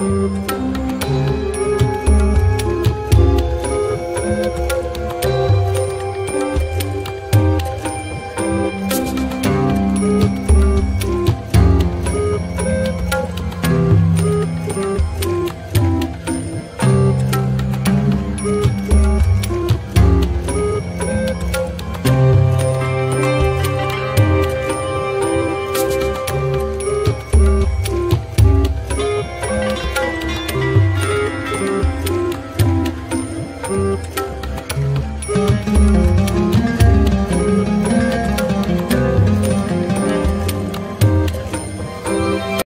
Música